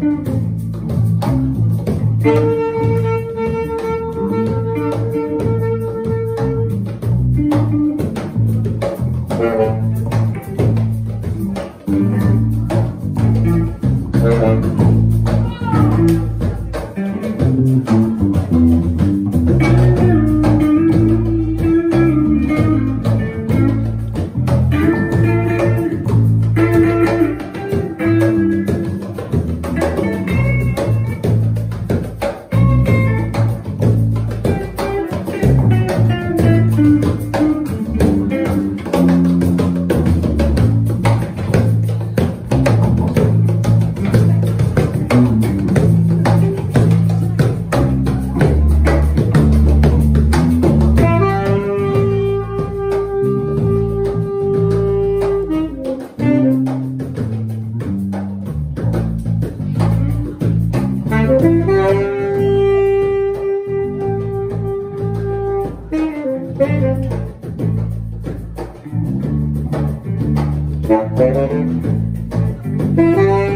thank you. Thank you.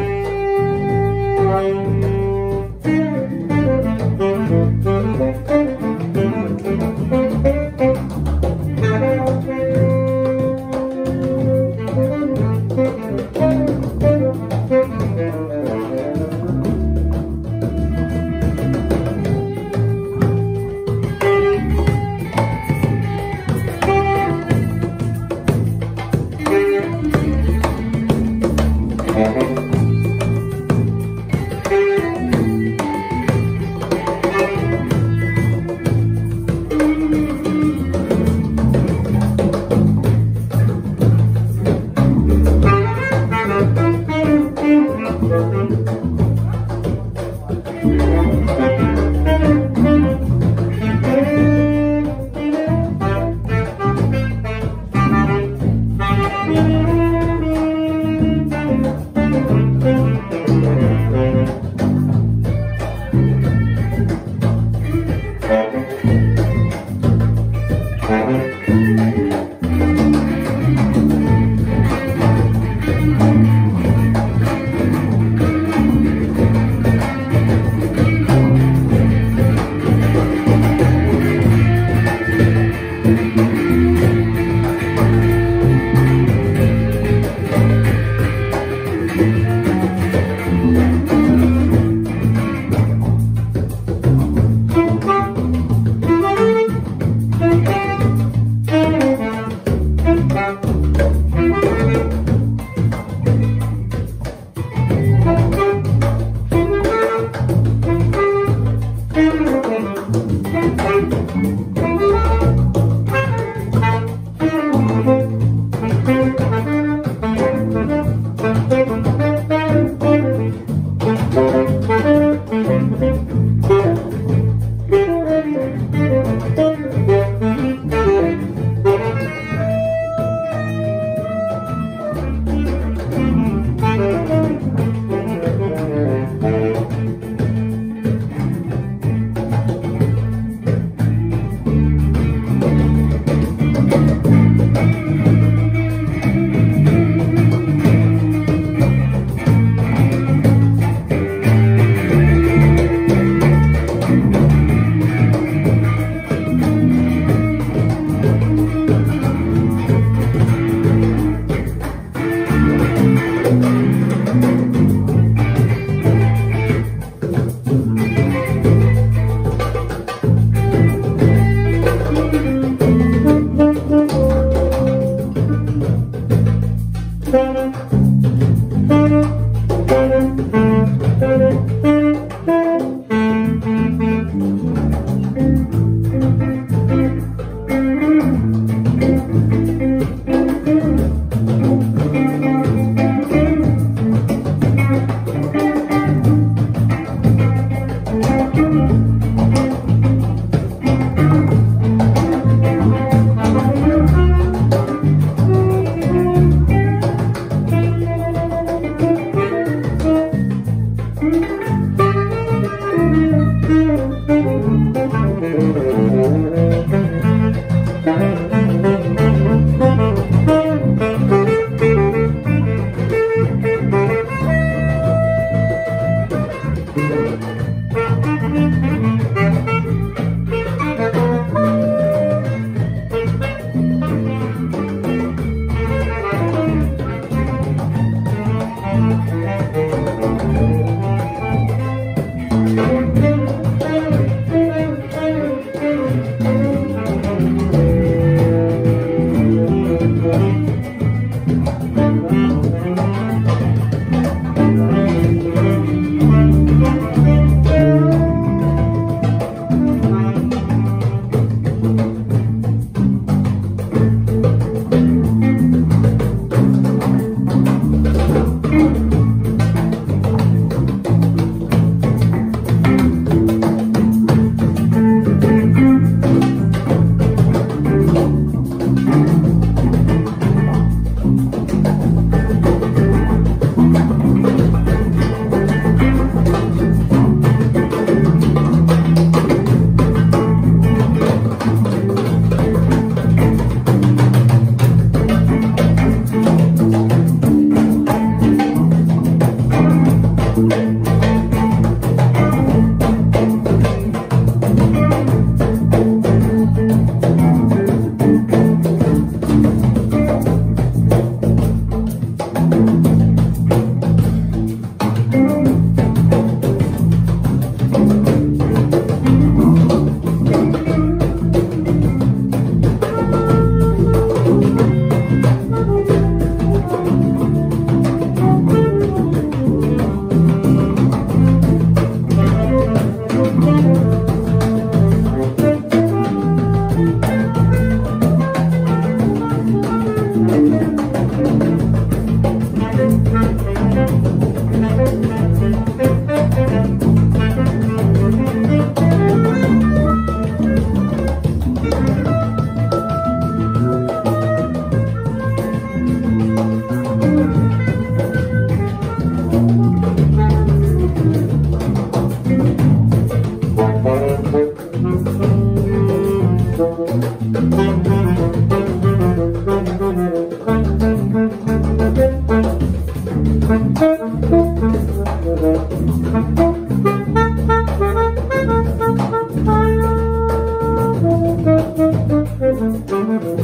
Whatever.